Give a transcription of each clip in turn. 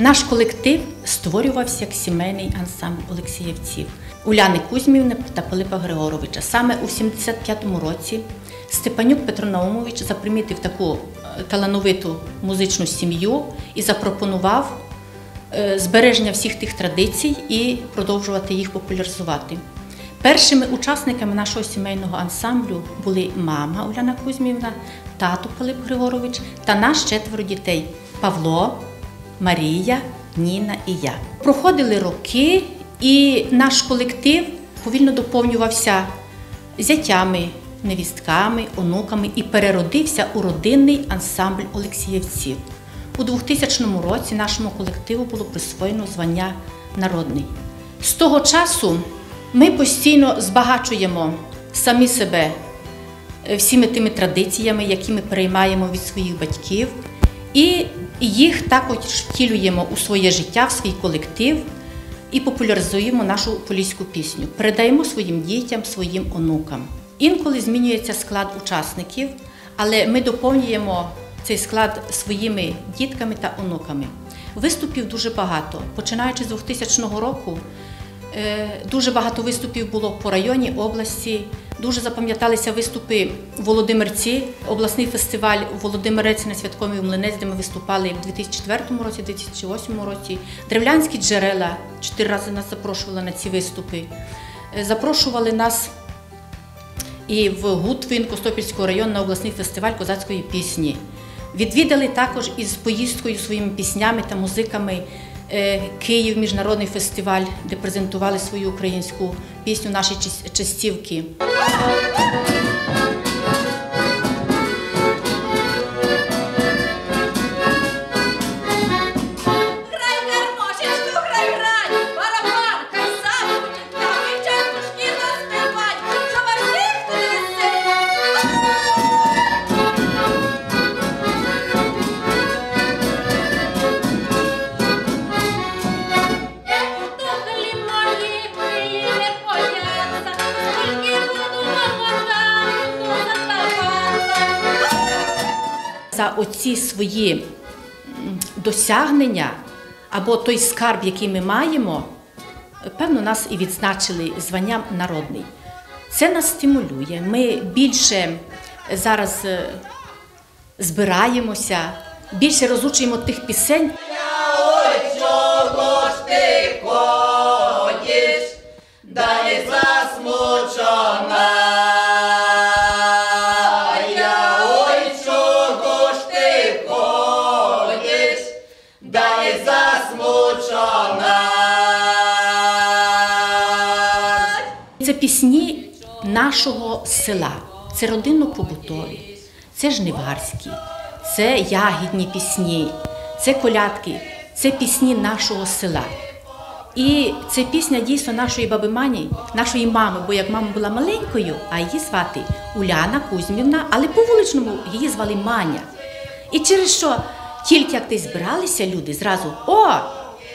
Наш колектив створювався як сімейний ансамбль Олексіївців Уляни Кузьмівни та Пилипа Григоровича. Саме у 75-му році Степанюк Петро Наумович запримітив таку е, талановиту музичну сім'ю і запропонував е, збереження всіх тих традицій і продовжувати їх популяризувати. Першими учасниками нашого сімейного ансамблю були мама Уляна Кузьмівна, тато Пилип Григорович та наш четверо дітей Павло, Марія, Ніна і я. Проходили роки, і наш колектив повільно доповнювався зятями, невістками, онуками і переродився у родинний ансамбль Олексіївців. У 2000 році нашому колективу було присвоєно звання народний. З того часу ми постійно збагачуємо самі себе всіми тими традиціями, які ми переймаємо від своїх батьків, і їх також втілюємо у своє життя, в свій колектив і популяризуємо нашу поліську пісню, передаємо своїм дітям, своїм онукам. Інколи змінюється склад учасників, але ми доповнюємо цей склад своїми дітками та онуками. Виступів дуже багато. Починаючи з 2000 року, е, дуже багато виступів було по районі, області. Дуже запам'яталися виступи Володимирці, обласний фестиваль у Володимиреці на Святковій Млинець, де ми виступали в 2004 році, 2008 році. Древлянські джерела чотири рази нас запрошували на ці виступи. Е, Запрошували нас і в Гутвин Костопільського району на обласний фестиваль козацької пісні. Відвідали також із поїздкою своїми піснями та музиками Київ міжнародний фестиваль, де презентували свою українську пісню наші частівки. За оці свої досягнення або той скарб, який ми маємо, певно, нас і відзначили званням народний. Це нас стимулює. Ми більше зараз е, збираємося, більше розучуємо тих пісень. Пісні нашого села, це родинно-побутові, це жниварські, це ягідні пісні, це колядки, це пісні нашого села. І це пісня дійсно нашої баби Мані, нашої мами, бо як мама була маленькою, а її звати Уляна Кузьмівна, але по вуличному її звали Маня. І через що тільки як ти збиралися люди, зразу о,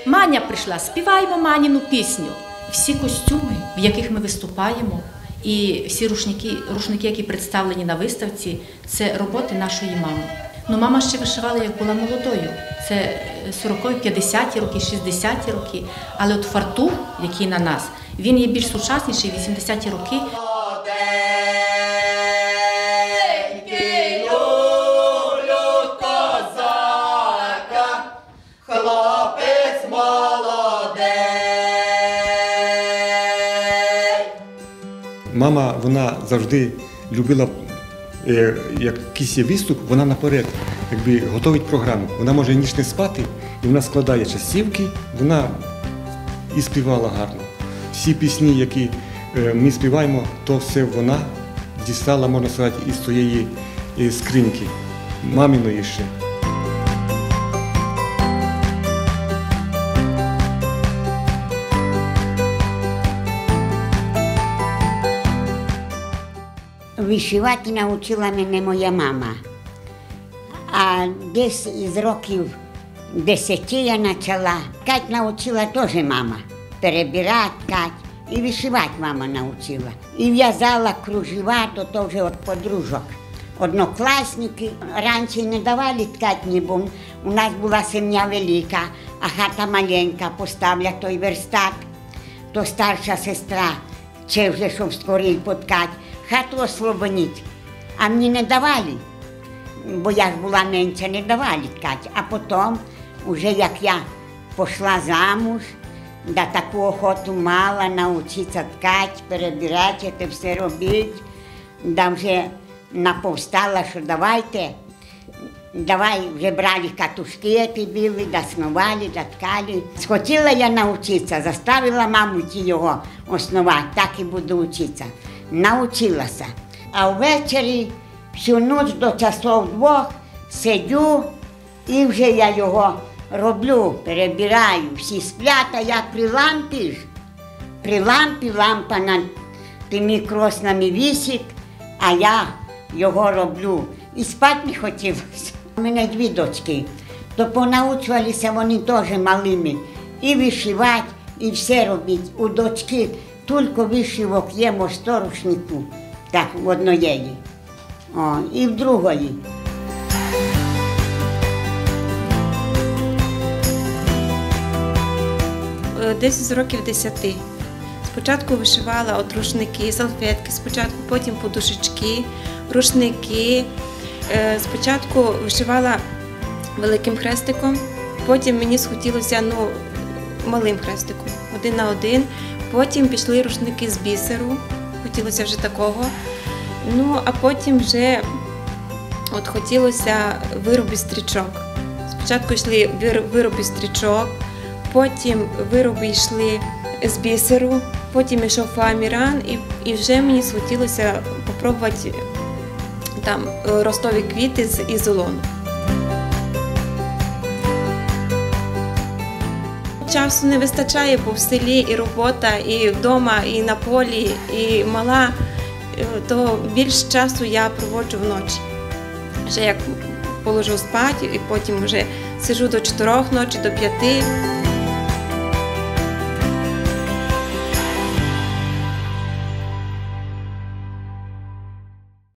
Маня прийшла, співаємо Маніну пісню. Всі костюми, в яких ми виступаємо, і всі рушники, рушники, які представлені на виставці, це роботи нашої мами. Ну, мама ще вишивала, як була молодою. Це 40-ті, 50-ті роки, 60-ті роки. Але от фартух, який на нас, він є більш сучасніший, 80-ті роки. Мама вона завжди любила е, якийсь виступ, вона наперед якби готовить програму. Вона може ніч не спати, і вона складає частівки, вона і співала гарно. Всі пісні, які е, ми співаємо, то все вона дістала, можна сказати, із своєї е, скриньки, маминої ще. Вишивати навчила мене моя мама. А десь із років десяти я почала. Кать навчила теж мама. Перебирати кать. І вишивати мама навчила. І в'язала кружева, то, то вже від подружок. однокласники. Раніше не давали ткати, бо у нас була сім'я велика, а хата маленька, поставлять той верстат, то старша сестра, чи вже щоб скорій поткать, хату ослобоніть. А мені не давали, бо я ж була менша, не давали ткати. А потім, уже як я пішла замуж, да таку охоту мала навчитися ткати, перебирати, це все робити, да вже наповстала, що давайте, давай вже брали катушки ті біли, да снували, да ткали. Схотіла я навчитися, заставила маму його основати, так і буду вчитися. Научилася. А ввечері всю ніч до часов двох сидю і вже я його роблю, перебираю. Всі сплять, а я при лампі ж. При лампі лампа над тими кроснами висить, а я його роблю. І спати не хотілося. У мене дві дочки, то понаучувалися вони теж малими. І вишивати, і все робити. У дочки тільки вишивок є мосторушнику, так, в одноєї. О, і в другої. Е, десь з років 10. Спочатку вишивала от рушники, салфетки, спочатку, потім подушечки, рушники. Е, Спочатку вишивала великим хрестиком, потім мені схотілося ну, малим хрестиком, один на один. Потім пішли рушники з бісеру, хотілося вже такого. Ну, а потім вже от хотілося вироби стрічок. Спочатку йшли вир- вироби стрічок, потім вироби йшли з бісеру, потім йшов фоаміран, і, і вже мені схотілося спробувати там ростові квіти з ізолону. Часу не вистачає, бо в селі і робота, і вдома, і на полі, і мала, е, то більш часу я проводжу вночі. Вже як положу спати, і потім вже сижу до чотирьох ночі, до п'яти.